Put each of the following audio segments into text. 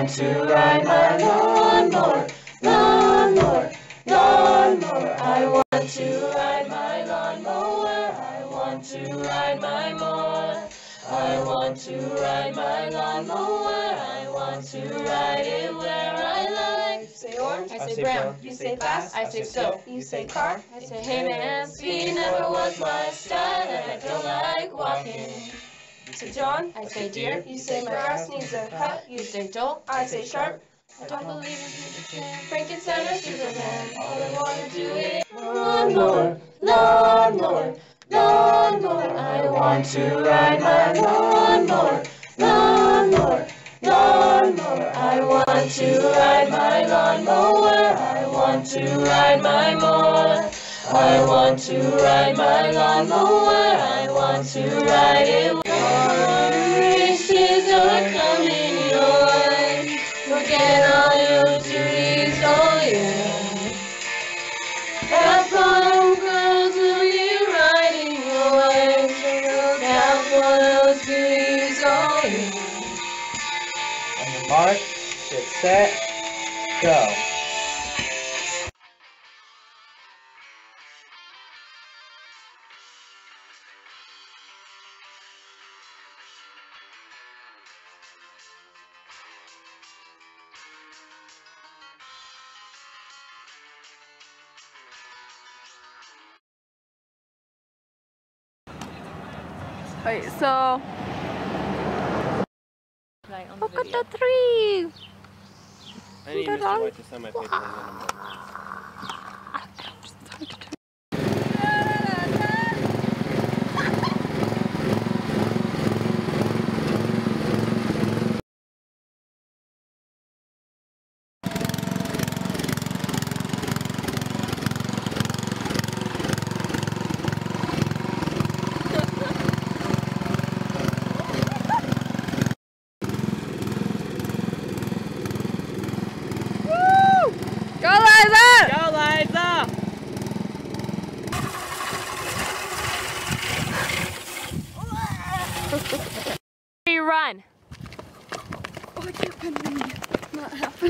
want to ride my lawnmower, lawnmower, lawnmower. I want to ride my lawnmower. I want to ride my mower. I want to ride my lawnmower. I want to ride it where I like. Say orange, I say brown. you say fast, I say slow. you say car, I say hey man, Speed never was my style, and I don't like walking. Say John, I say dear. you say my grass needs a cut, You say Joel. I say sharp, I don't believe in Frankenstein or Superman, all I wanna do is lawnmower, lawnmower, lawnmower. I want to ride my lawnmower, lawnmower, lawnmower. I want to ride my lawnmower. I want to ride my mower. I want to ride my lawnmower. I want to ride it. Oh. On your mark, get set, go. Wait, so look at the tree. I need Good Mr. on. To sign my paper I'm Liza! Go, Liza! You run. Go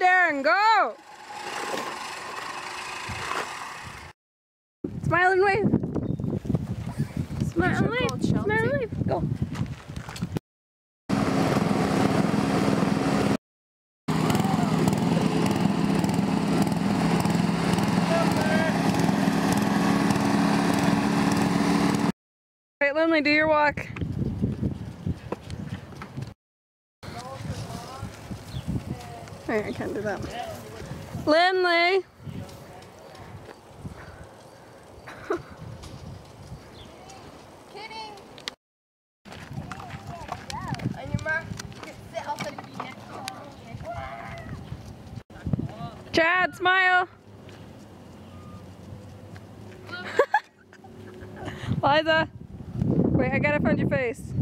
Darren, go! Smile and wave. Smile and wave. Smile and wave. Go. Right, Lindley, do your walk. Alright, I can't do that. Lindley! on your mark, get set, I'll set. Chad, smile! Liza! Wait, I gotta find your face.